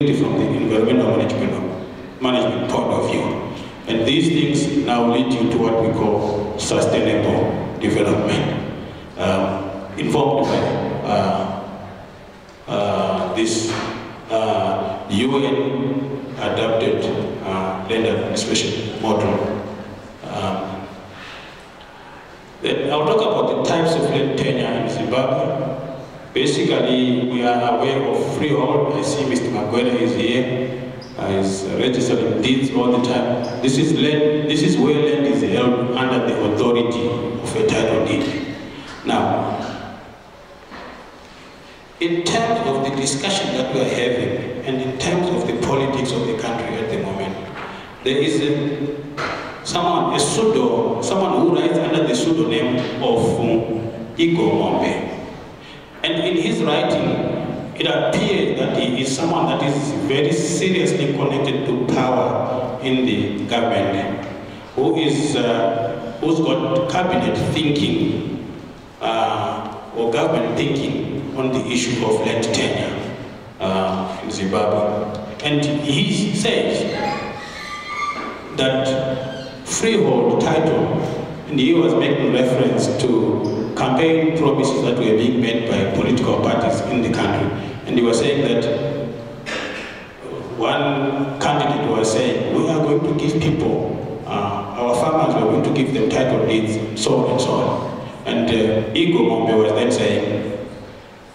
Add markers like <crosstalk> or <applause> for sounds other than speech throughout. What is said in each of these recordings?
from the environmental management, management point of view. And these things now lead you to what we call sustainable development, um, informed by uh, uh, this uh, UN adapted uh, land administration model. Um, then I'll talk about the types of land tenure in Zimbabwe. Basically, we are aware of freehold. I see Mr. Magwena is here. Uh, he's registering deeds all the time. This is land. This is where land is held under the authority of a title deed. Now, in terms of the discussion that we are having, and in terms of the politics of the country at the moment, there is a, someone, a pseudo, someone who writes under the pseudonym of um, Igor Mombe. And in his writing, it appears that he is someone that is very seriously connected to power in the government, who is, uh, who's got cabinet thinking uh, or government thinking on the issue of land tenure uh, in Zimbabwe. And he says that freehold title, and he was making reference to campaign promises that were being made by political parties in the country. And he was saying that one candidate was saying, we are going to give people, uh, our farmers, we are going to give them title deeds, so on and so on. And uh, Igor Mombe was then saying,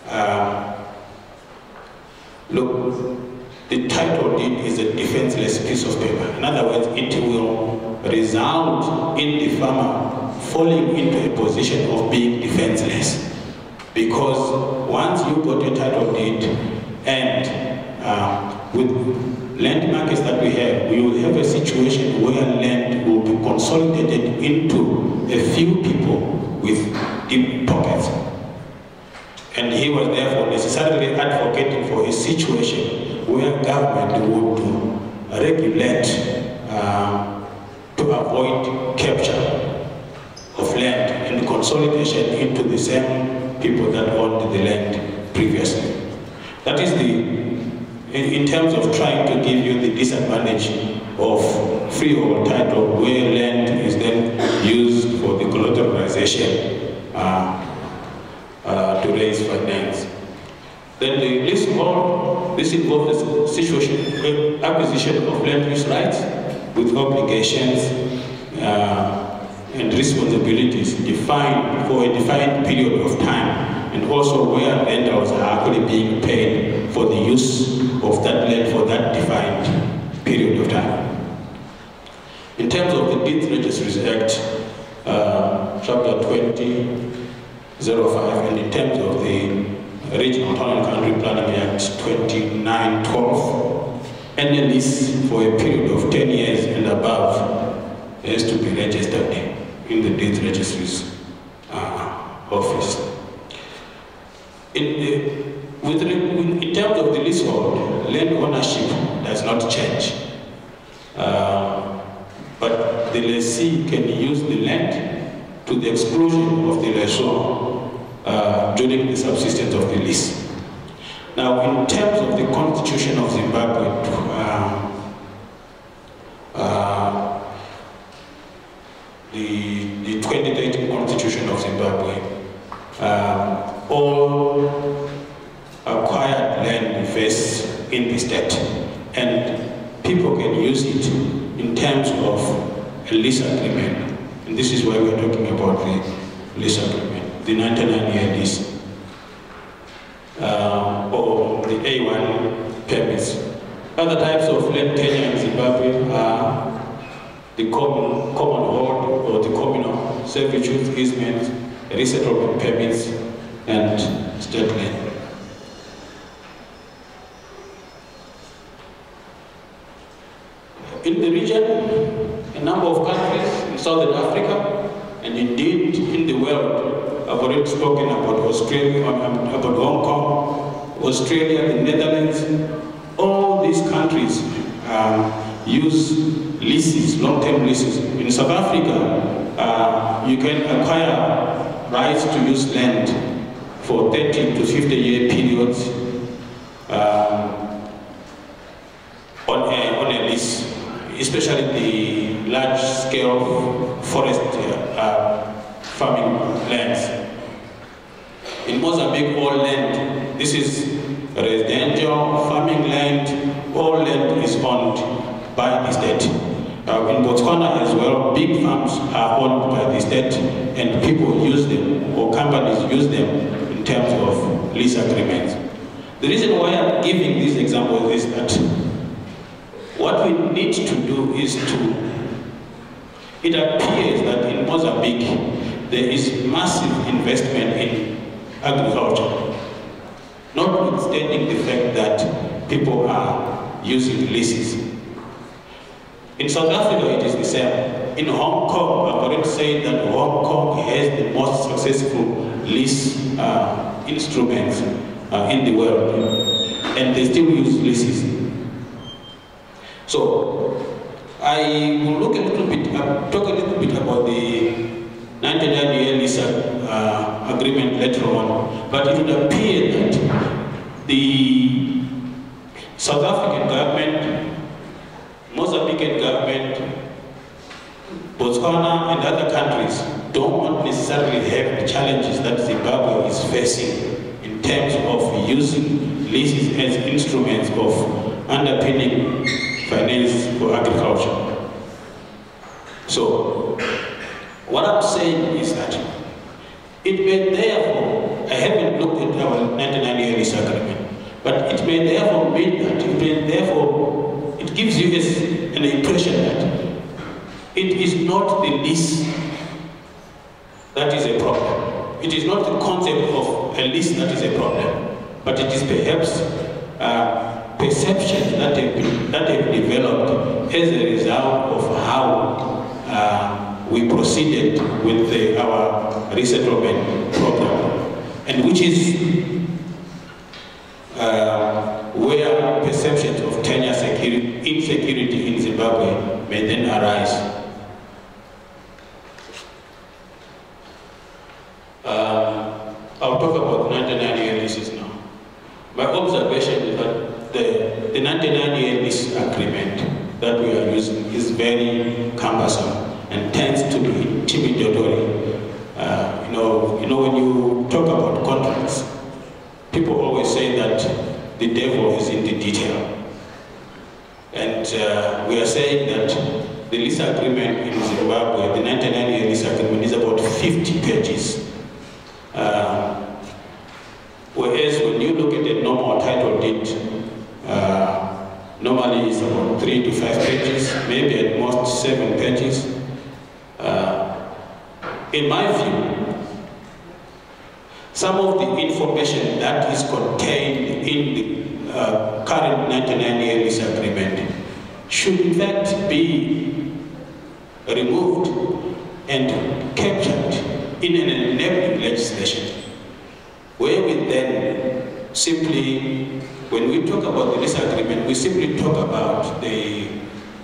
uh, look, the title deed is a defenseless piece of paper. In other words, it will result in the farmer falling into a position of being defenseless. Because once you got a title deed and uh, with land markets that we have, we will have a situation where land will be consolidated into a few people with deep pockets. And he was therefore necessarily advocating for a situation where government would regulate uh, to avoid capture of land and consolidation into the same people that owned the land previously. That is the, in, terms of trying to give you the disadvantage of freehold title where land is then used for the collateralization uh, uh, to raise finance. Then the leasehold, this involves situation, acquisition of land use rights with obligations uh, and responsibilities defined for a defined period of time, and also where rentals are actually being paid for the use of that land for that defined period of time. In terms of the Deeds Registries Act, uh, chapter 20, 05, and in terms of the Regional Town and Country Planning Act 2912, any lease for a period of 10 years and above has to be registered in the deeds registry's uh, office. In, with, in terms of the leasehold, land ownership does not change. Uh, but the lessee can use the land to the exclusion of the lessor uh, during the subsistence of the lease. Now, in terms of the Constitution of Zimbabwe, uh, uh, the, the 2013 Constitution of Zimbabwe, uh, all acquired land vests in the state, and people can use it in terms of a lease agreement. And this is why we're talking about the lease agreement, the 99-year lease uh, or the A1 permits. Other types of land tenure in Zimbabwe are the common, hold or the communal servitude easements, resettlement permits, and state land. In the region, a number of countries in Southern Africa, and indeed in the world, I've already spoken about Australia, about Hong Kong, Australia, the Netherlands, all these countries um, use leases, long-term leases. In South Africa, uh, you can acquire rights to use land for 30 to 50 year periods. Um, lease, especially the large-scale forest uh, farming lands. In Mozambique, all land, this is residential farming land, all land is owned by the state. Uh, in Botswana as well, big farms are owned by the state and people use them or companies use them in terms of lease agreements. The reason why I'm giving this example is that what we need to do is to, it appears that in Mozambique there is massive investment in agriculture, notwithstanding the fact that people are using leases. In South Africa, it is the same. In Hong Kong, I've already said that Hong Kong has the most successful lease uh, instruments uh, in the world, and they still use leases. So, I will look a little bit, uh, talk a little bit about the 99-year lease uh, agreement later on, but it would appear that the South African Botswana and other countries don't necessarily have the challenges that Zimbabwe is facing in terms of using leases as instruments of underpinning finance for agriculture. So, what I'm saying is that it may therefore, I haven't looked at our 99 year lease agreement, but it may therefore mean that, it may therefore it gives you an impression that it is not the lease that is a problem. It is not the concept of a lease that is a problem, but it is perhaps uh, that have, been, that have developed as a result of how uh, we proceeded with the, our resettlement program, and which is uh, where security, insecurity in Zimbabwe may then arise. Uh, I'll talk about 99 year leases now. My observation is that the, the 99 year lease agreement that we are using is very cumbersome and tends to be intimidatory. Uh, you know, you know, when you talk about contracts, people always say that the devil is in the detail. And uh, we are saying that the lease agreement in Zimbabwe, the 99 year lease agreement, is about 50 pages. Uh, whereas when you look at the normal title deed, uh, normally it's about three to five pages, maybe at most seven pages. Uh, in my view, some of the information that is contained in the uh, current 99-year lease agreement should in fact be removed and captured in an enabling legislation, where we then simply, when we talk about the lease agreement, we simply talk about the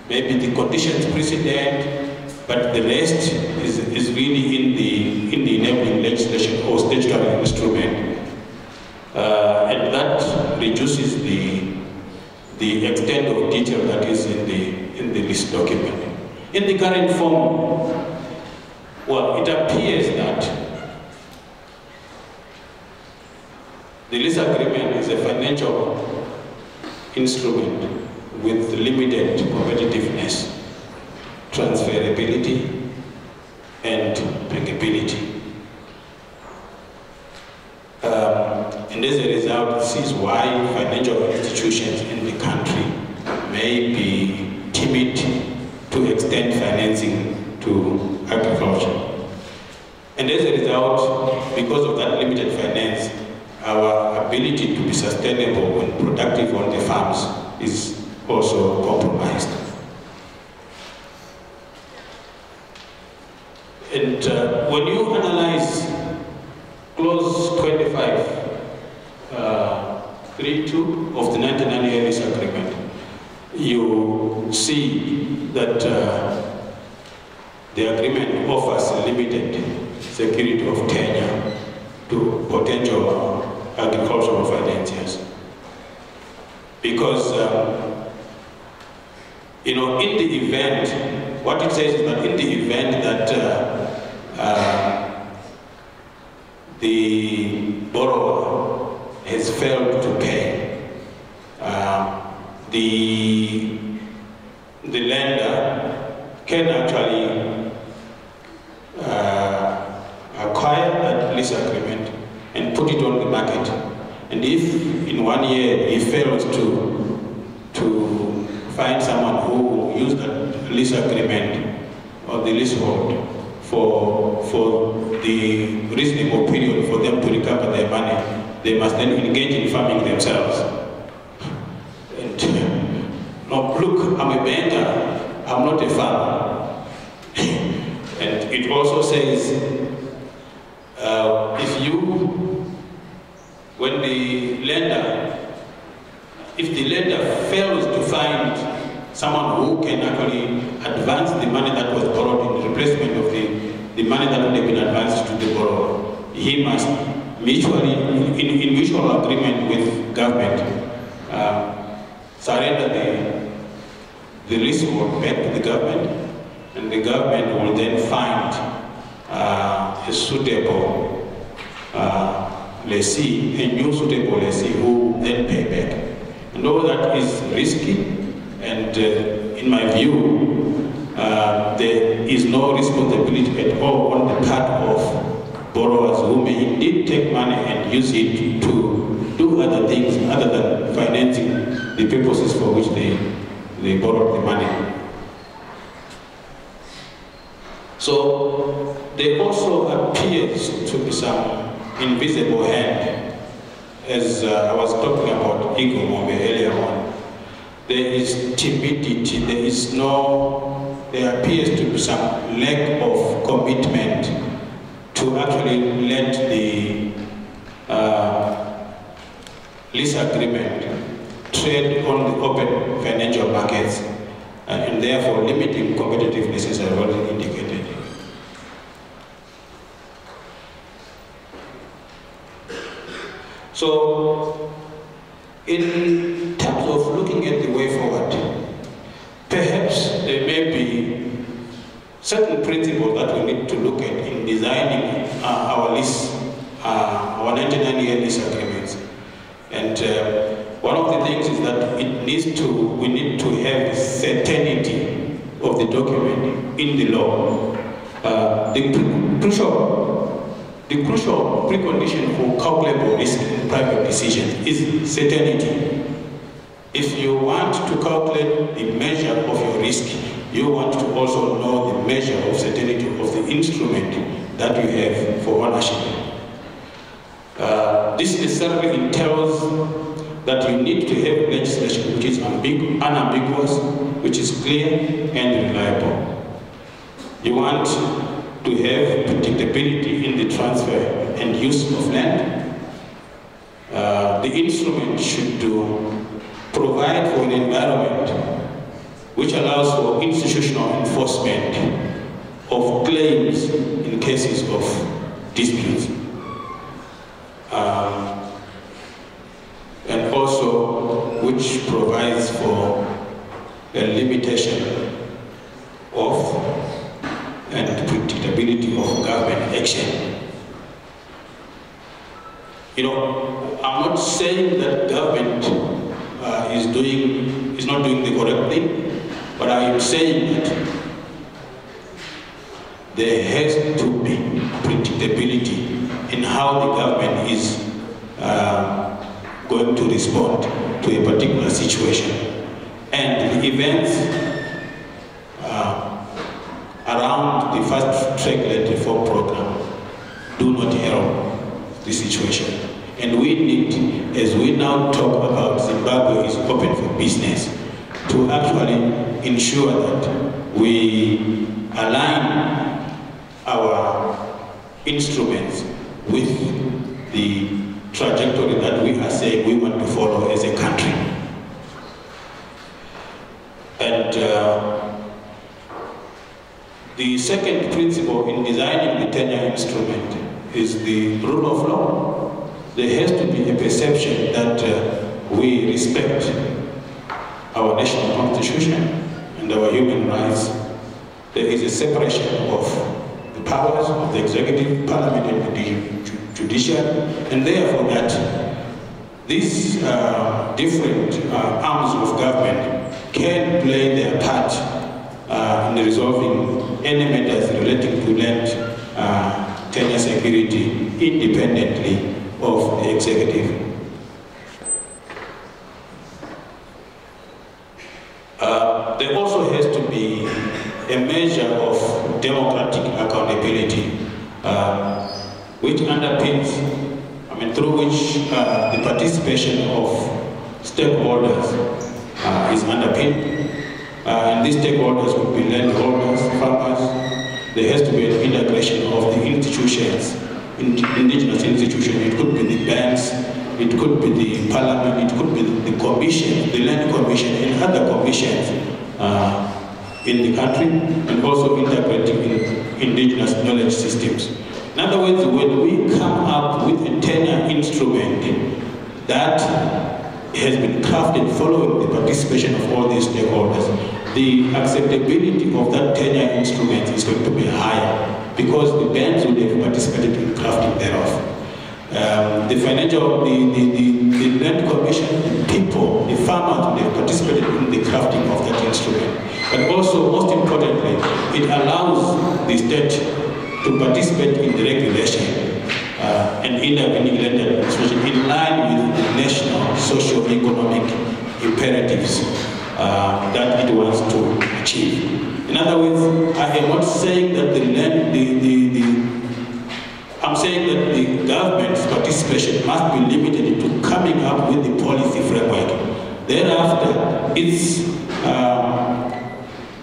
maybe the conditions precedent, but the rest is, is really in the, in the enabling legislation or statutory instrument. Uh, and that reduces the, the extent of detail that is in the, in the list document. In the current form, well, it appears that the lease agreement is a financial instrument with limited competitiveness transferability, and bankability. Um, and as a result, this is why financial institutions in the country may be timid to extend financing to agriculture. And as a result, because of that limited finance, our ability to be sustainable and productive on the farms is also compromised. And uh, when you analyze clause 25, uh, 3.2 of the 1998 lease agreement, you see that uh, the agreement offers limited security of tenure to potential agricultural financiers. Because um, you know, in the event, what it says is that in the event that uh, uh, the borrower has failed to pay, uh, the, the lender can actually uh, acquire that lease agreement and put it on the market. And if in one year he fails to, to find someone who will use that lease agreement or the leasehold for, for the reasonable period for them to recover their money, they must then engage in farming themselves. And look, I'm a banker, I'm not a farmer. and it also says, uh, if you, when the lender, if the lender fails to find someone who can actually advance the money that was borrowed in replacement of the, the money that would have been advanced to the borrower, he must mutually, in, in mutual agreement with government, uh, surrender the, the leasehold back to the government, and the government will then find uh, a suitable uh, lessee, a new suitable lessee who then pay back. And all that is risky, and uh, in my view, uh, there is no responsibility at all on the part of borrowers who may indeed take money and use it to do other things other than financing the purposes for which they, they borrowed the money. So there also appears to be some invisible hand, as uh, I was talking about Ego Mombe earlier on. There is timidity, there is no, there appears to be some lack of commitment to actually let the uh, lease agreement trade on the open financial markets uh, and therefore limiting competitiveness as I already indicated. So, in terms of looking at the way forward, perhaps there may be certain principles that we need to look at in designing uh, our lease, uh, our 99-year lease agreements. And uh, one of the things is needs to, we need to have certainty of the document in the law. Uh, the crucial the crucial precondition for calculable risk in private decision is certainty. If you want to calculate the measure of your risk, you want to also know the measure of certainty of the instrument that you have for ownership. Uh, this necessarily entails that you need to have legislation which is unambiguous, which is clear and reliable. You want to have predictability in the transfer and use of land. Uh, the instrument should do, provide for an environment which allows for institutional enforcement of claims in cases of disputes. Um, and also which provides for a limitation of and predictability of government action. You know, I'm not saying that government uh, is doing, is not doing the correct thing, but I am saying that there has to be predictability in how the government is uh, going to respond to a particular situation. And the events uh, around the fast track land reform program do not help the situation. And we need, as we now talk about Zimbabwe is open for business, to actually ensure that we align our instruments with the trajectory that we are saying we want to follow as a country. And uh, the second principle in designing the tenure instrument is the rule of law. There has to be a perception that uh, we respect our national constitution and our human rights, there is a separation of the powers of the executive, parliament, and the judiciary, and therefore that these uh, different uh, arms of government can play their part uh, in resolving any matters relating to land uh, tenure security independently of the executive. Uh, there also has to be a measure of democratic accountability uh, which underpins, I mean, through which uh, the participation of stakeholders uh, is underpinned. Uh, and these stakeholders would be landholders, farmers. There has to be an integration of the institutions, indigenous institutions. It could be the banks, it could be the parliament, it could be the commission, the land commission, and other commissions uh, in the country, and also integrating in indigenous knowledge systems. In other words, when we come up with a tenure instrument that has been crafted following the participation of all these stakeholders, the acceptability of that tenure instrument is going to be higher because the banks would have participated in crafting thereof. Um, the financial, the, the, the, the land commission, the people, the farmers, they participated in the crafting of that instrument. But also, most importantly, it allows the state to participate in the regulation uh, and intervening land administration in line with the national socio-economic imperatives uh, that it wants to achieve. In other words, I am not saying that the the, the, the I'm saying that the government's participation must be limited to coming up with the policy framework. Thereafter, it's, um,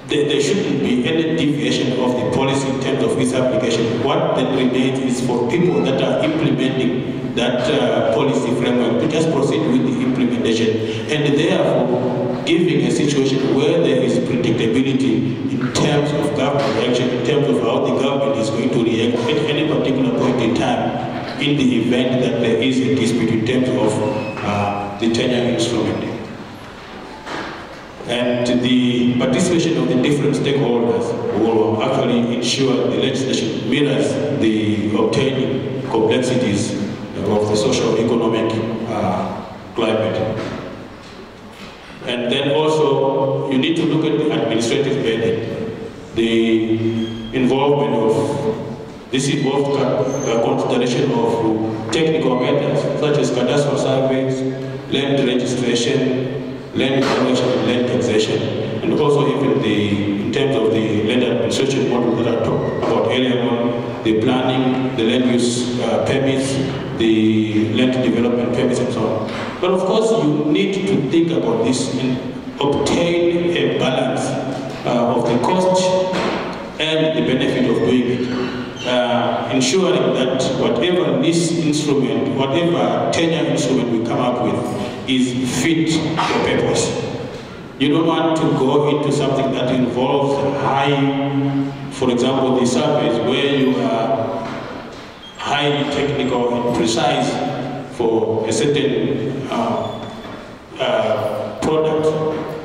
there, there, shouldn't be any deviation of the policy in terms of its application. What then remains is for people that are implementing that uh, policy framework to just proceed with the implementation and therefore giving a situation where there is predictability in terms of government action, in terms of how the government is going to react at any particular point in time in the event that there is a dispute in terms of uh, the tenure instrument. And the participation of the different stakeholders will actually ensure the legislation mirrors the obtaining complexities of the social economic uh, climate. And then also, you need to look at the administrative burden, the involvement of, this involves uh, consideration of technical matters such as cadastral surveys, land registration, land evaluation and land taxation, and also even the, in terms of the land administration model that I talked about earlier on, the planning, the land use uh, permits, the land development permits and so on. But of course, you need to think about this and obtain a balance uh, of the cost and the benefit of doing it. Uh, ensuring that whatever this instrument, whatever tenure instrument we come up with is fit for purpose. You don't want to go into something that involves high, for example, the surveys where you are highly technical and precise for a certain uh, uh, product,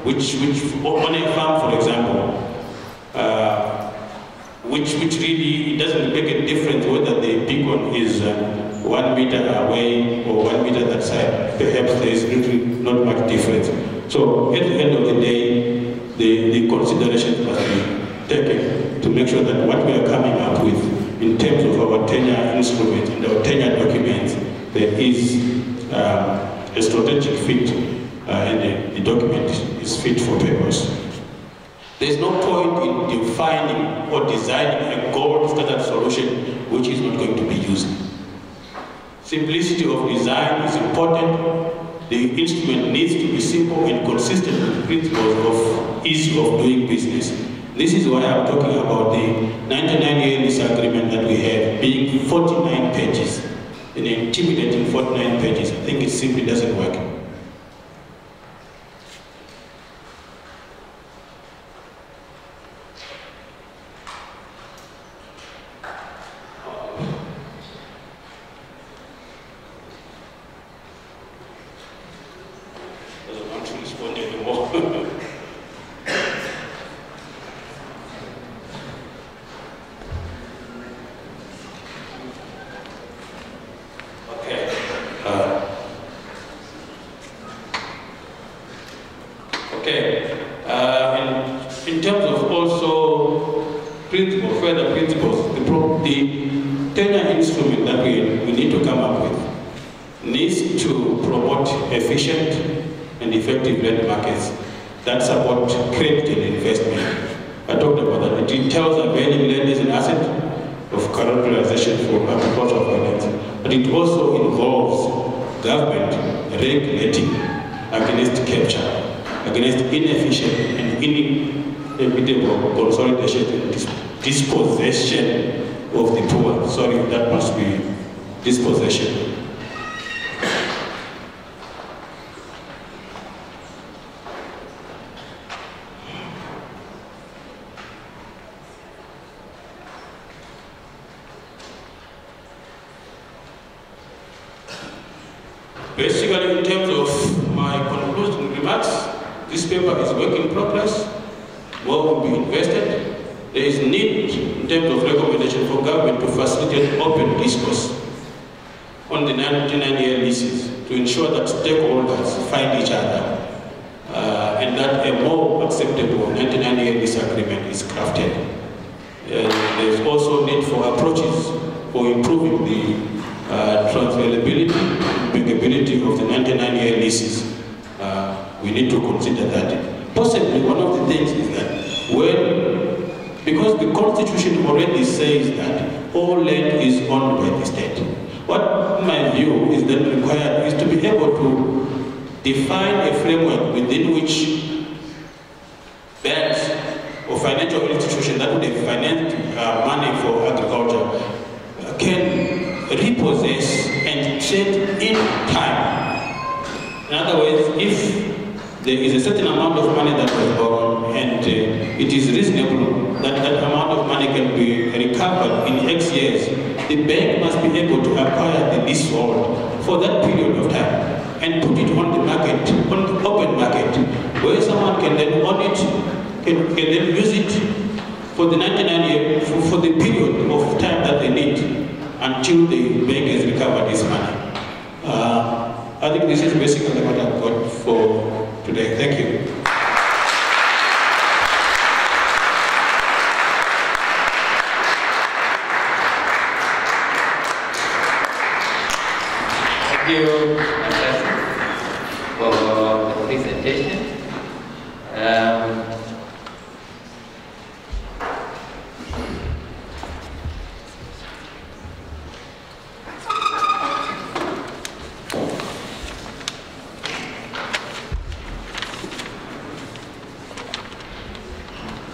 which, which on a farm, for example, uh, which, which really doesn't make a difference whether the beacon is uh, one meter away or one meter that side. Perhaps there is really not much difference. So at the end of the day, the, the considerations must be taken to make sure that what we are coming up with in terms of our tenure instruments and our tenure documents, there is um, a strategic fit uh, and the, the document is fit for purpose. There's no point in defining or designing a gold standard solution which is not going to be used. Simplicity of design is important. The instrument needs to be simple and consistent with the principles of ease of doing business. This is why I'm talking about the 99-year lease agreement that we have being 49 pages, an intimidating 49 pages. I think it simply doesn't work. Okay. Uh, in, in terms of also principles, further principles, the, the tenure instrument that we, we need to come up with needs to promote efficient and effective land markets that support credit and investment. I talked about that. It entails availing land as an asset of collateralization for agricultural finance, but it also involves government regulating against capture against inefficient and inevitable consolidation and dispossession of the poor. Sorry, that must be dispossession. Basically, in terms of my concluding remarks, this paper is work in progress. More will be invested. There is need in terms of recommendation for open discourse on the 99-year leases to ensure that stakeholders find each other uh, and that a more acceptable 99-year lease agreement is crafted. Uh, there's also need for approaches for improving the uh, transferability and bankability of the 99-year leases. Uh, we need to consider that. Possibly one of the things is that when, because the constitution already says that all land is owned by the state. What my view is then required is to be able to define a framework within which banks or financial institutions that would have financed uh, money for agriculture can repossess and trade in time. In other words, if there is a certain amount of money that was borrowed and uh, it is reasonable that that amount of money can be recovered in X years, the bank must be able to acquire the leasehold for that period of time and put it on the market, on the open market, where someone can then own it, can, can then use it for the 99 year, for, for the period of time that they need until the bank has recovered this money. Uh, I think this is basically what I've got for today. Thank you. Thank you, for the presentation. Um,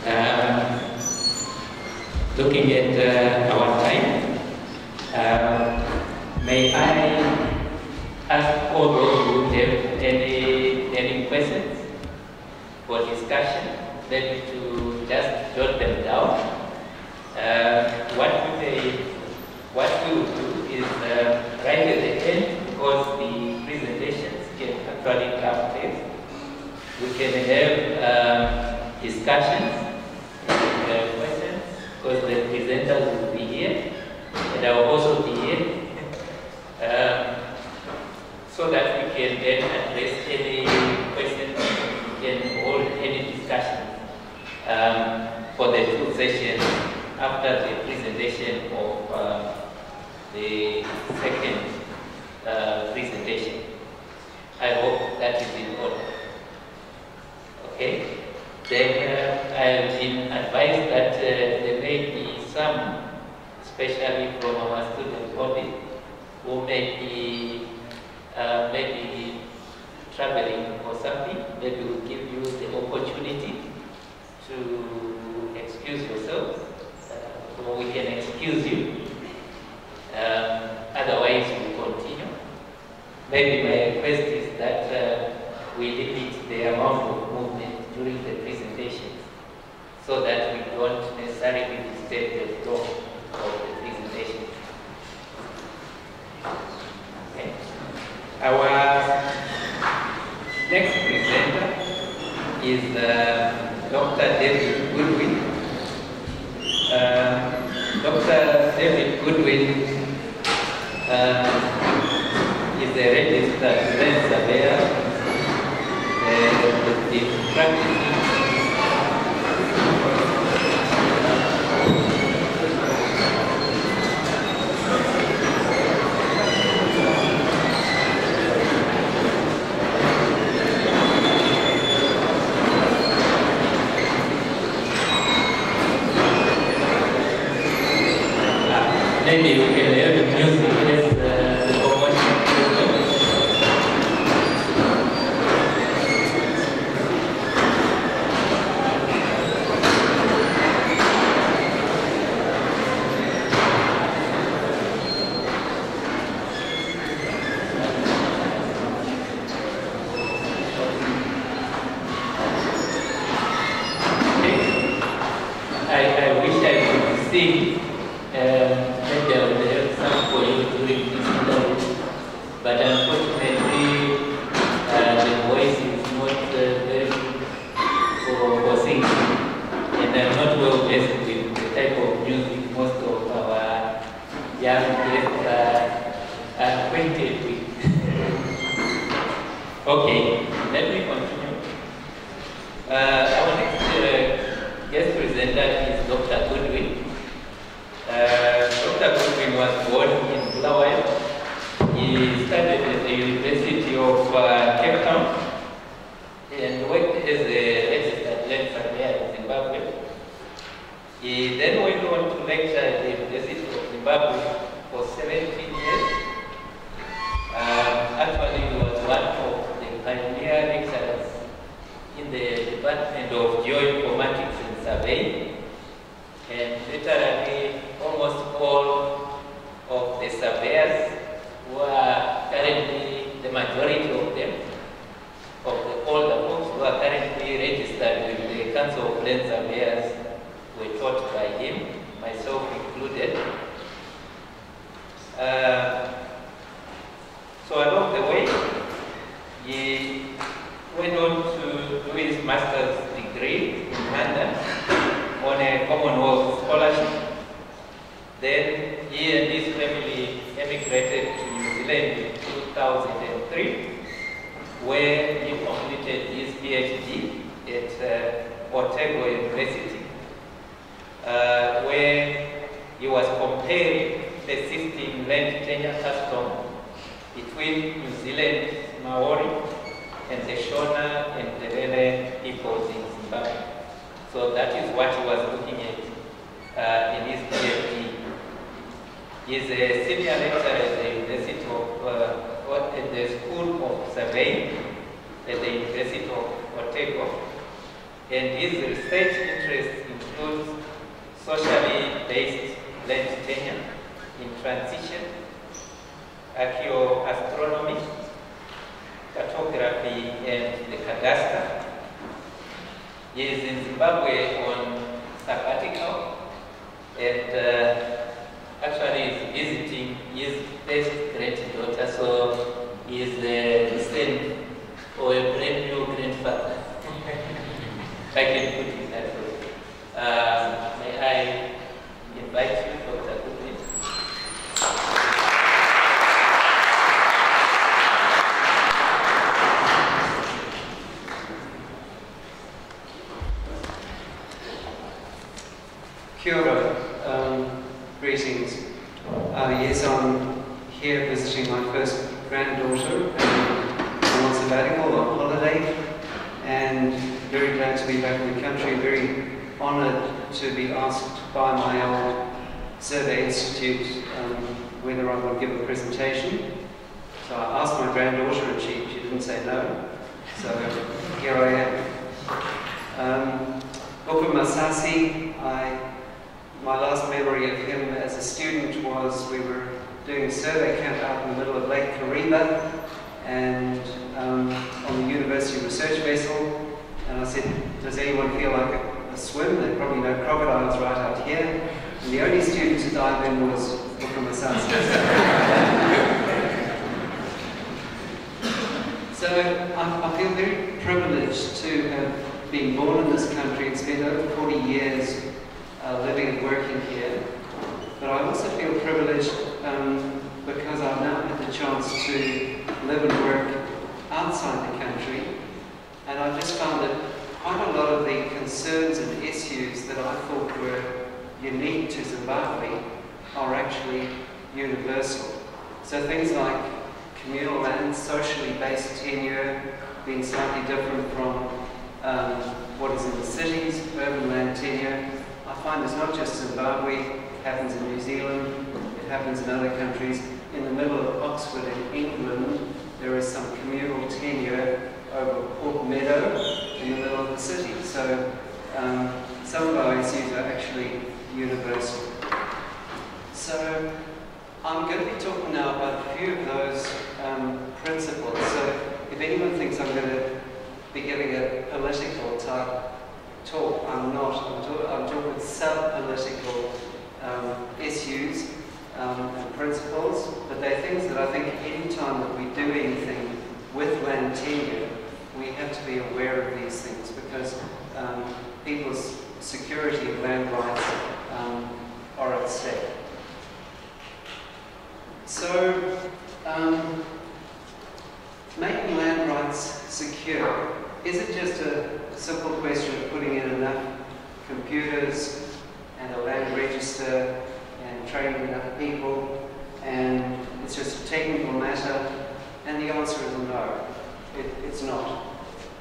um, looking at uh, our time, um, may I all those who have any, any questions for discussion, maybe to just jot them down. Uh, what we what we will do is uh, right at the end, because the presentations can actually come first, we can have um, discussions, uh, questions, because the presenters will be here, and I will also be here. Um, so that we can then address any questions and hold any discussion um, for the two sessions after the presentation of uh, the second uh, presentation. I hope that is in order. Okay? Then uh, I have been advised that uh, there may be some, especially from our student body, who may be uh, maybe traveling or something, maybe we'll give you the opportunity to excuse yourself, uh, or we can excuse you. Um, otherwise, we continue. Maybe my request is that uh, we limit the amount of movement during the presentations so that we don't necessarily disturb the flow of the presentation. Okay. Our next presenter is uh, Dr. David Goodwin. Uh, Dr. David Goodwin uh, is a registered land surveyor uh, practicing Uh, maybe you can hear the music as uh, the promotion goes on. I, I wish I could sing. Um, maybe I would have some for you during this interview. But unfortunately, uh, the voice is not uh, very good for, for singing. And I'm not well blessed with the type of music most of our young guests are, are acquainted with. okay, let me continue. Uh, our next uh, guest presenter is Dr. Goodwin. Uh, Dr. Goodwin was born in Bulawayo. He studied at the University of uh, Cape Town and worked as a registered land surveyor in Zimbabwe. He then went on to lecture at the University of Zimbabwe for 17 years. Um, actually, he was one of the pioneer lecturers in the Department of Geoinformatics and Surveying. And literally, almost all of the surveyors who are currently, the majority of them, of the older folks who are currently registered with the Council of Land Surveyors were taught by him, myself included. Uh, so along the way, he went on to do his master's degree in London on a Commonwealth scholarship. Then he and his family emigrated to New Zealand in 2003, where he completed his PhD at uh, Otago University, uh, where he was comparing the existing land tenure custom between New Zealand Maori and the Shona and Terere peoples in Zimbabwe. So that is what he was looking at uh, in his PhD. He is a senior lecturer at the University of, uh, at the School of Surveying at the University of Otago. And his research interests include socially based tenure in transition, archaeoastronomy, cartography, and the cadastre. He is in Zimbabwe on sabbatical and uh, actually is visiting his first granddaughter, so he is the recent or a brand new grandfather. <laughs> I can put it that way. Uh, I invite you, Dr. Goodwin? Kia ora. Um, greetings. Uh, yes, I'm here visiting my first granddaughter and I'm on sabbatical on holiday and very glad to be back in the country. Very honoured to be asked by my old Survey Institute um, whether I will give a presentation. So I asked my granddaughter and she, she didn't say no. So here I am. Um, Opa Masasi, I my last memory of him as a student was we were doing a survey camp out in the middle of Lake Kariba and um, on the university research vessel. And I said, does anyone feel like a swim? They probably know crocodiles right out here. And the only student to dive in was Bukamasasi. <laughs> so I, I feel very privileged to have been born in this country and spent over 40 years uh, living and working here. But I also feel privileged um, because I've now had the chance to live and work outside the country And I just found that quite a lot of the concerns and issues that I thought were unique to Zimbabwe are actually universal. So things like communal land, socially based tenure, being slightly different from um, what is in the cities, urban land tenure. I find it's not just Zimbabwe, it happens in New Zealand, it happens in other countries. In the middle of Oxford in England, there is some communal tenure over Port Meadow in the middle of the city. So um, some of our issues are actually universal. So I'm going to be talking now about a few of those um, principles. So if anyone thinks I'm going to be giving a political type talk, I'm not. I'm, talk, I'm talking sub-political um, issues um, and principles, but they're things that I think any time that we do anything with land we have to be aware of these things because um, people's security of land rights um, are at stake. So, um, making land rights secure, is it just a simple question of putting in enough computers and a land register and training enough people and it's just a technical matter? And the answer is no, it, it's not.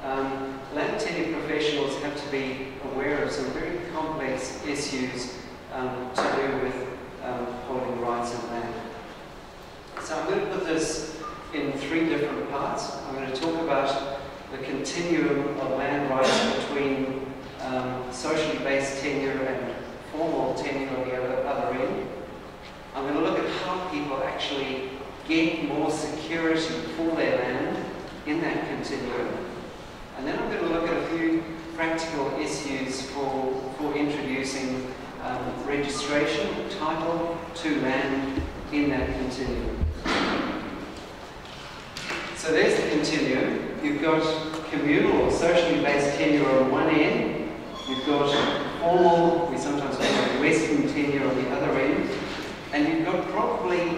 Um, land tenure professionals have to be aware of some very complex issues um, to do with um, holding rights in land. So I'm going to put this in three different parts. I'm going to talk about the continuum of land rights between um, socially based tenure and formal tenure on the other, other end. I'm going to look at how people actually get more security for their land in that continuum. And then I'm going to look at a few practical issues for, for introducing um, registration, title to land in that continuum. So there's the continuum. You've got communal or socially based tenure on one end. You've got formal, we sometimes call it Western tenure on the other end. And you've got probably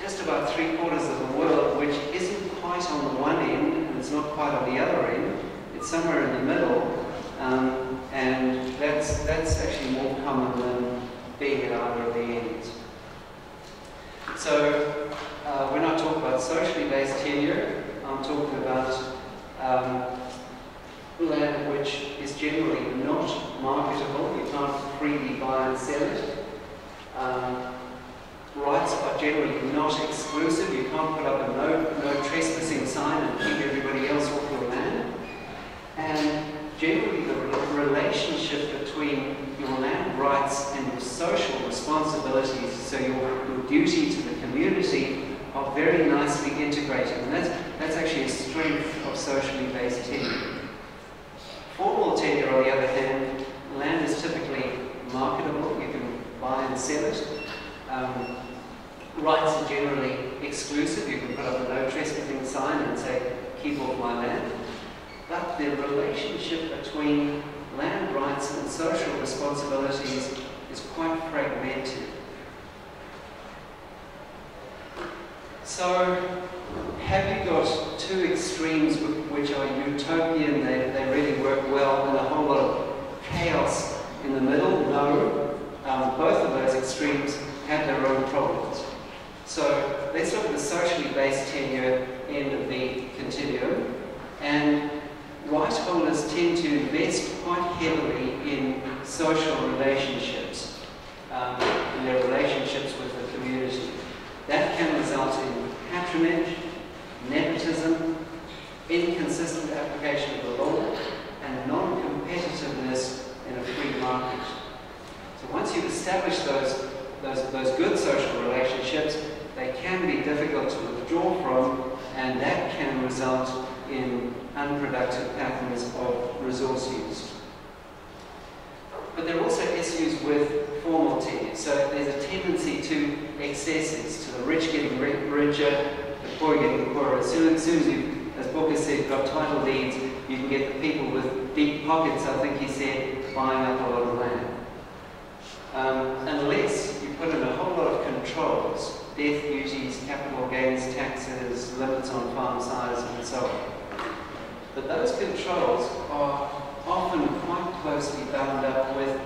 just about three quarters of the world which isn't quite on the one end and it's not quite on the other end. It's somewhere in the middle. Um, and that's, common than being at either of the ends. So uh, when I talk about socially based tenure, I'm talking about um, land which is generally not marketable. You can't freely buy and sell it. Um, rights are generally not exclusive. You can't put up a no, no trespassing sign and keep everybody else off your land. And generally the relationship between your land rights and your social responsibilities, so your, your duty to the community, are very nicely integrated. And that's, that's actually a strength of socially based tenure. Formal tenure, on the other hand, land is typically marketable. You can buy and sell it. Um, rights are generally exclusive. You can put up a no trespassing sign and say, keep off my land. But the relationship between land rights and social responsibilities is quite fragmented. So, have you got two extremes which are utopian, they, they really work well, and a whole lot of chaos in the middle? No. Um, both of those extremes have their own problems. So, let's look at the socially based tenure end of the continuum. And right holders tend to invest quite heavily in social relationships, um, in their relationships with the community. That can result in patronage, nepotism, inconsistent application of the law, and non-competitiveness in a free market. So once you've established those, those, those good social relationships, they can be difficult to withdraw from, and that can result in unproductive patterns of resource use. But there are also issues with formal tenure. So there's a tendency to excesses, to the rich getting richer, the poor getting poorer. As soon as, you, as Booker said, got title deeds, you can get the people with deep pockets, I think he said, buying up a lot of land. Um, unless you put in a whole lot of controls, death duties, capital gains taxes, limits on farm size, and so on. But those controls are often quite closely bound up with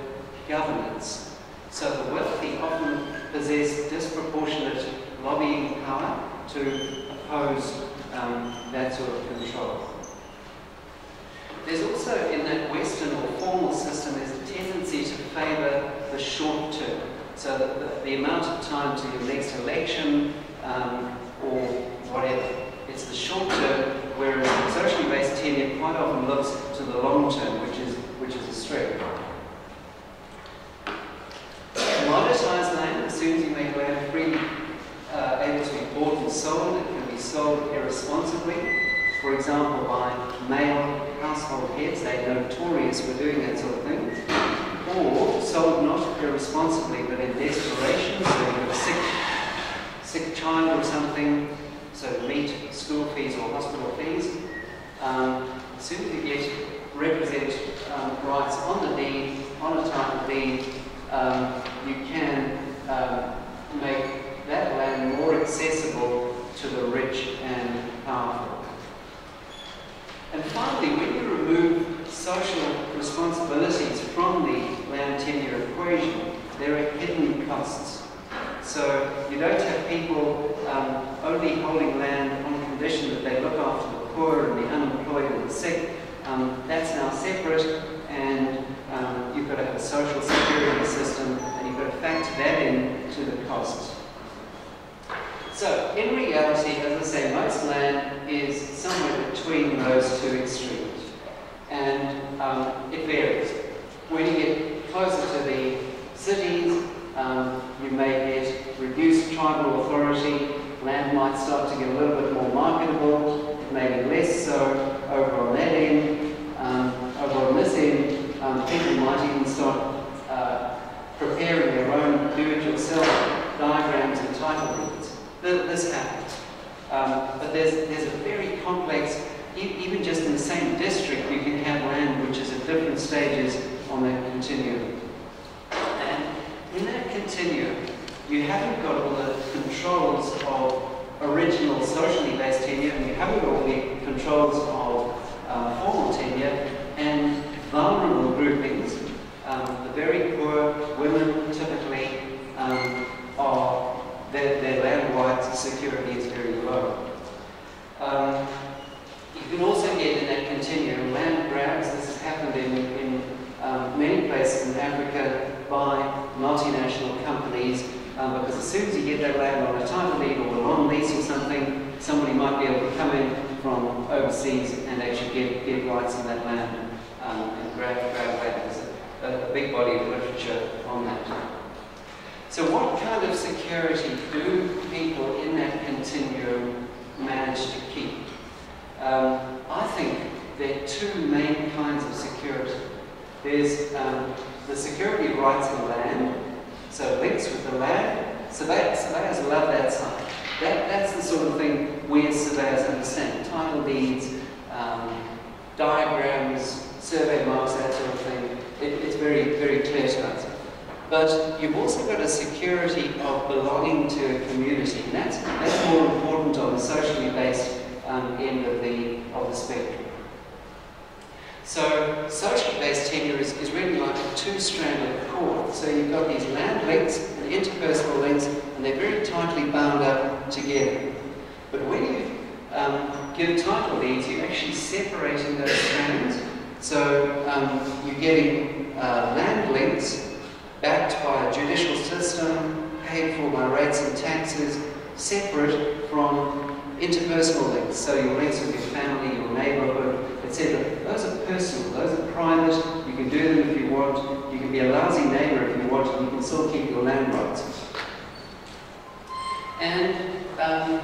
governance. So the wealthy often possess disproportionate lobbying power to oppose um, that sort of control. There's also, in that Western or formal system, there's a tendency to favour the short term. So the, the, amount of time to your next election um, or whatever. It's the short term, whereas socially based tenure quite often looks to the long term, which is, which is a strength. Commoditized land, as soon as you make land free, uh, able to be bought and sold, it can be sold irresponsibly. For example, by male household heads, they're notorious for doing that sort of thing. Or sold not irresponsibly, but in desperation, so you have a sick, sick child or something, so meet school fees or hospital fees. Um, soon get represent um, rights on the deed, on a title deed, um, you can um, make that land more accessible to the rich and powerful. And finally, when you remove social responsibilities from the land tenure equation, there are hidden costs. So you don't have people um, only holding land on condition that they look after the poor and the unemployed and the sick. Um, that's now separate, and um, you've got to have a social security system, and you've got to factor that in to the cost. So, in reality, as I say, most land is somewhere between those two extremes. And um, it varies. When you get closer to the cities, um, you may get reduced tribal authority, land might start to get a little bit more marketable, it may be less so over on that end. Um, over on this end, um, people might even start uh, preparing their own do-it-yourself diagrams and title deeds this happens. Um, but there's, there's a very complex, even just in the same district, you can have land which is at different stages on that continuum. And in that continuum, you haven't got all the controls of original socially based tenure, and you haven't got all the controls of uh, formal tenure, and vulnerable groupings. Um, the very poor women typically um, are their, their land rights security is very low. Um, you can also get in that continuum land grabs. This has happened in, in um, many places in Africa by multinational companies um, because as soon as you get that land on a title deed or a long lease or something, somebody might be able to come in from overseas and actually get, get rights on that land um, and grab, grab land. There's a, a big body of literature on that. So what kind of security do people in that continuum manage to keep? Um, I think there are two main kinds of security. There's um, the security of rights in land, so links with the land. Surveyors, surveyors love that side. That, that's the sort of thing we as surveyors understand. Title deeds, um, diagrams, survey marks, that sort of thing. It, it's very, very clear to us. But you've also got a security of belonging to a community, and that's, that's more important on the socially based um, end of the, of the spectrum. So socially based tenure is, is really like a two-stranded cord. So you've got these land links and interpersonal links, and they're very tightly bound up together. But when you um, give title deeds, you're actually separating those strands. So um, you're getting uh, land links backed by a judicial system, paid for by rates and taxes, separate from interpersonal links. So your links with your family, your neighborhood, etc. Those are personal, those are private. You can do them if you want. You can be a lousy neighbor if you want, and you can still keep your land rights. And um,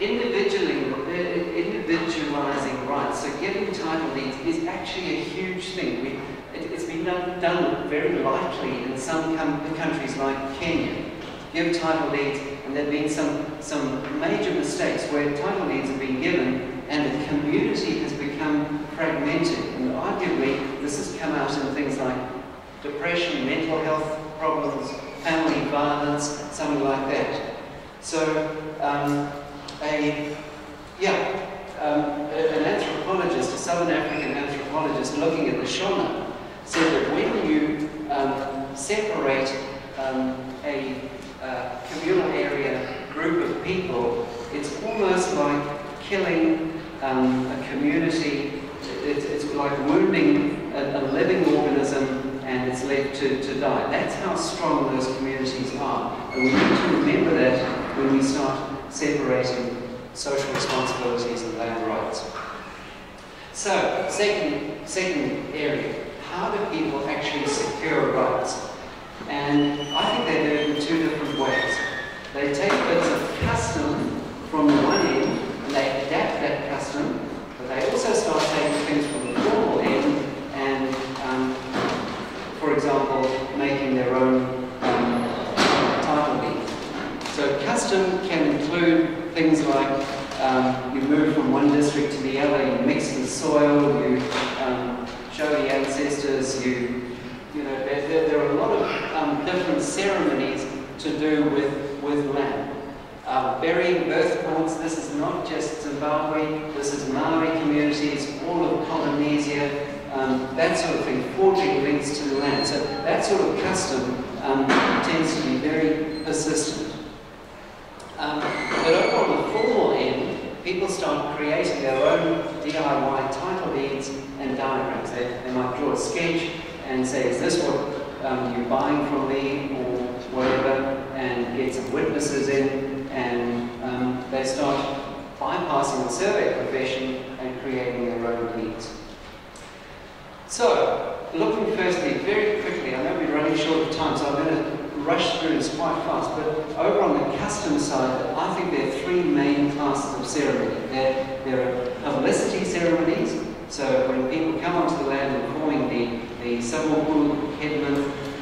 individualizing rights, so giving title deeds is actually a huge thing. We, it, has been done, done, very lightly in some countries like Kenya. Give title deeds, and there have been some, some major mistakes where title deeds have been given and the community has become fragmented. And arguably, this has come out in things like depression, mental health problems, family violence, something like that. So, um, a, yeah, um, an anthropologist a Southern African anthropologist looking at the Shona, said that when you um, separate um, a uh, communal area group of people, it's almost like killing um, a community. It's, it's like wounding a, a, living organism and it's left to, to die. That's how strong those communities are. And we need to when we start separating social responsibilities and land rights. So, second, second area, how do people actually secure rights? And I think they do it in two different ways. They take bits of custom from one end and they adapt that custom, but they also start taking things from the formal end and, um, for example, making their own custom can include things like um, you move from one district to the other, you mix the soil, you um, show the ancestors, you, you know, there, there, are a lot of um, different ceremonies to do with, with land. Uh, burying birth boards, this is not just Zimbabwe, this is Maori communities, all of Polynesia, um, that sort of thing, forging links to the land. So that sort of custom um, tends to be very persistent. Um, but over on the formal end, people start creating their own DIY title deeds and diagrams. They, they might draw a sketch and say, is this what um, you're buying from me or whatever, and get some witnesses in, and um, they start bypassing the survey profession and creating their own deeds. So, looking firstly, very quickly, I know we're running short of time, so I'm going to rush through this quite fast, but over on the custom side, I think there are three main classes of ceremony. There, there are publicity ceremonies, so when people come onto the land and calling the, the Sabhuku headman,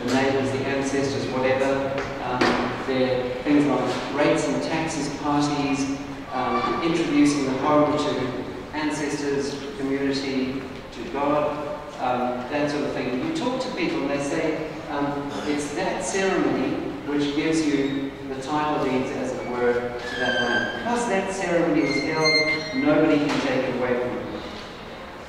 the neighbours, the ancestors, whatever, um, there are things like rates and taxes parties, um, introducing the home to ancestors, community, to God, um, that sort of thing. You talk to people and they say, um, it's that ceremony which gives you the title deeds, as it were, to that land. Because that ceremony is held, nobody can take it away from you.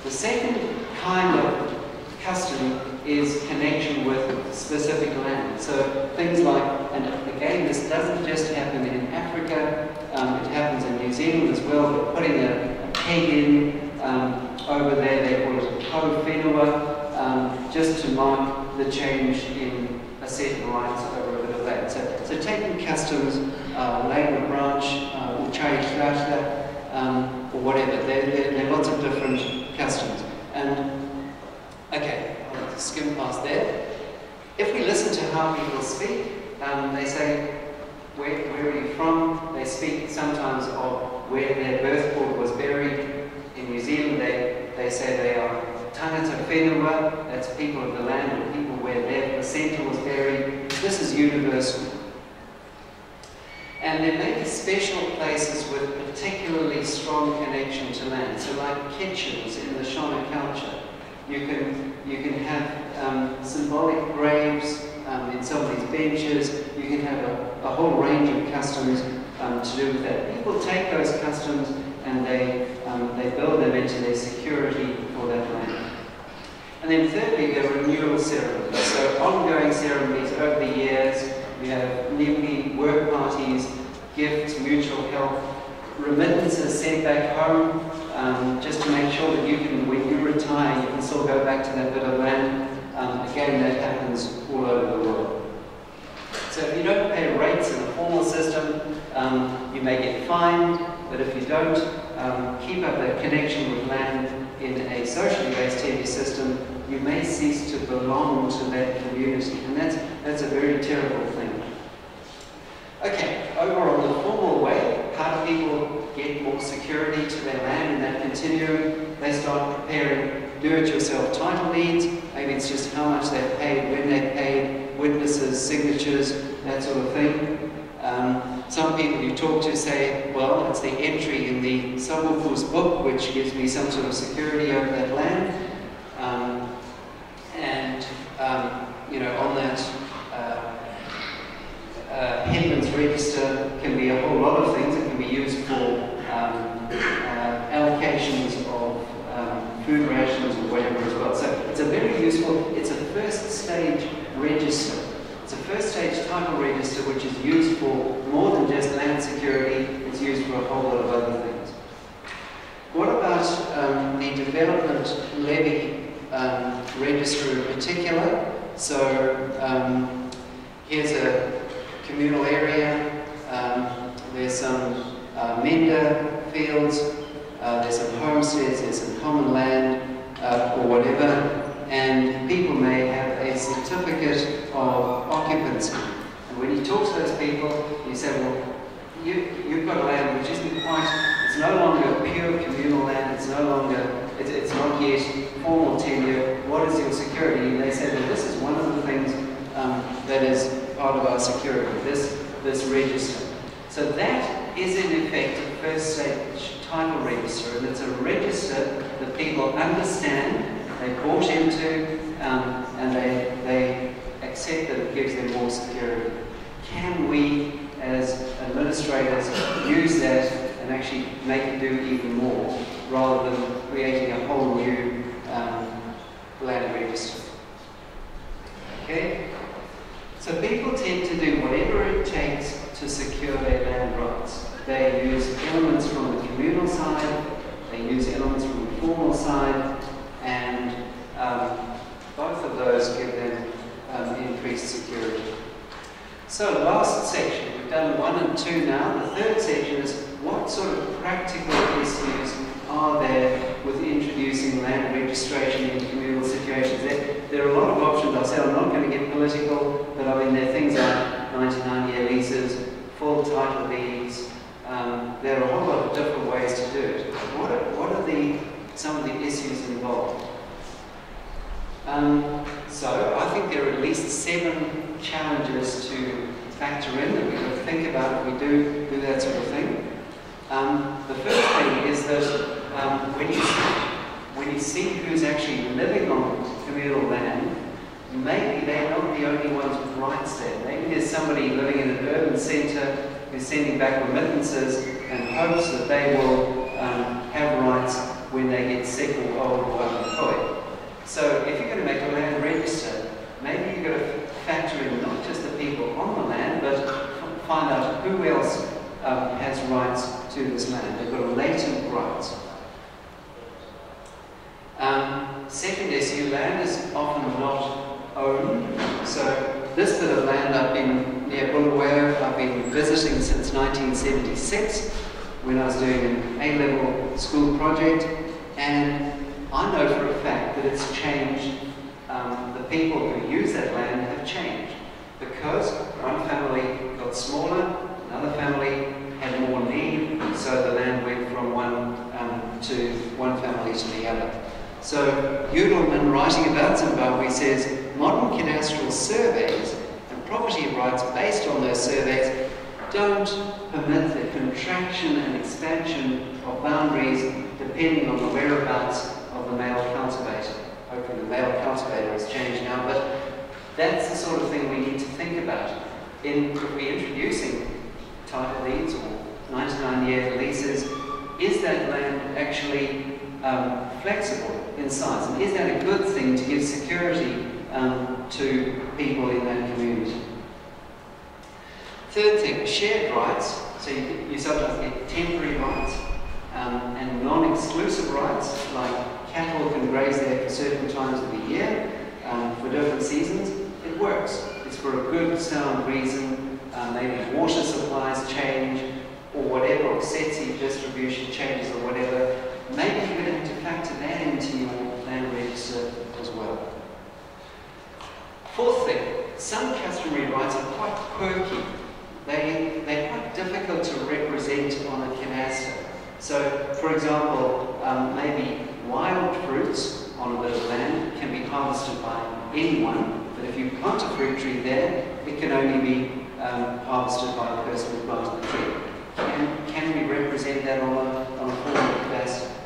The second kind of custom is connection with specific land. So things like, and again, this doesn't just happen in Africa, um, it happens in New Zealand as well, but putting a, a peg in um, over there, they call it a ko um, just to mark the change in a set of rights over of land. So, so taking customs, uh, labour branch, uh, uchai um, or whatever, there, there, there are lots of different customs. And, okay, I'll skim past there. If we listen to how people speak, um, they say, where, where are you from? They speak sometimes of where their birth port was buried. In New Zealand, they, they say they are tangata whenua, that's people of the land, or people where their placenta was buried. This is universal. And there may be special places with particularly strong connection to land. So like kitchens in the Shona culture, you can, you can have um, symbolic graves um, in some of these benches. You can have a, a whole range of customs um, to do with that. People take those customs and they, um, they build them into their security for that land. And then thirdly, there are renewal ceremonies. So ongoing ceremonies over the years. We have nhimbe work parties, gifts, mutual help, remittances sent back home, um, just to make sure that you can, when you retire, you can still go back to that bit of land. Um, again, that happens all over the world. So if you don't pay rates in the formal system, um, you may get fined, but if you don't um, keep up that connection with land in a socially based tenure system, you may cease to belong to that community. And that's, that's a very terrible thing. Okay, over on the formal way, how do people get more security to their land in that continuum? They start preparing do-it-yourself title deeds. Maybe it's just how much they've paid, when they paid, witnesses, signatures, that sort of thing. Um, some people you talk to say, well, it's the entry in the Sabhuku's book which gives me some sort of security over that land. Um, and, um, you know, on that uh, uh, Headman's Register can be a whole lot of things. It can be used for um, uh, allocations of um, food rations or whatever as well. So it's a very useful, it's a first stage register it's a first stage title register which is used for more than just land security, it's used for a whole lot of other things. What about um, the development levy um, register in particular? So um, here's a communal area, um, there's some uh, Mender fields, uh, there's some homesteads, there's some common land, uh, or whatever, and people may have certificate of occupancy. And when you talk to those people, you say, well, you, you've got land which isn't quite, it's no longer pure communal land, it's no longer, it, it's not yet formal tenure, what is your security? And they say, well, this is one of the things um, that is part of our security, this, this register. So that is in effect a first stage title register, and it's a register that people understand, they bought into, um, and they, they accept that it gives them more security. Can we, as administrators, use that and actually make it do even more, rather than creating a whole new um, land register? Okay? So people tend to do whatever it takes to secure their land rights. They use elements from the communal side, they use elements from the formal side, and um, both of those give them um, increased security. So last section, we've done one and two now. The third section is what sort of practical issues are there with introducing land registration in communal situations? There, there are a lot of options. I say I'm not going to get political, but I mean there are things like 99-year leases, full title deeds, um, there are a whole lot of different ways to do it. What are, what are the, some of the issues involved? Um, so I think there are at least seven challenges to factor in that we've to think about if we do do that sort of thing. Um, the first thing is that um, when, you, when you see who's actually living on communal land, maybe they're not the only ones with rights there. Maybe there's somebody living in an urban centre who's sending back remittances and hopes that they will um, have rights when they get sick or old or unemployed. So if you're going to make a land register, maybe you've got to factor in not just the people on the land, but find out who else um, has rights to this land. They've got latent rights. Um, second issue, land is often not owned. So this bit of land I've been near Bulawayo, I've been visiting since 1976 when I was doing an A-level school project and I know for a fact that it's changed, um, the people who use that land have changed because one family got smaller, another family had more need, so the land went from one um, to one family to the other. So Udelman, writing about Zimbabwe, says modern cadastral surveys and property rights based on those surveys don't permit the contraction and expansion of boundaries depending on the whereabouts the male cultivator. Hopefully the male cultivator has changed now, but that's the sort of thing we need to think about. In, if we're introducing title deeds or 99-year leases, is that land actually um, flexible in size? And is that a good thing to give security um, to people in that community? Third thing, shared rights. So you, you sometimes get temporary rights um, and non-exclusive rights, like cattle can graze there for certain times of the year um, for different seasons. It works. It's for a good, sound reason. Um, maybe water supplies change or whatever, or tsetse distribution changes or whatever. Maybe you're going to have to factor that into your land register as well. Fourth thing, some customary rights are quite quirky. They, they're quite difficult to represent on a cadastre. So, for example, um, maybe wild fruits on a bit of land can be harvested by anyone, but if you plant a fruit tree there, it can only be um, harvested by the person who planted the tree. Can, can we represent that on a, on a formal capacity?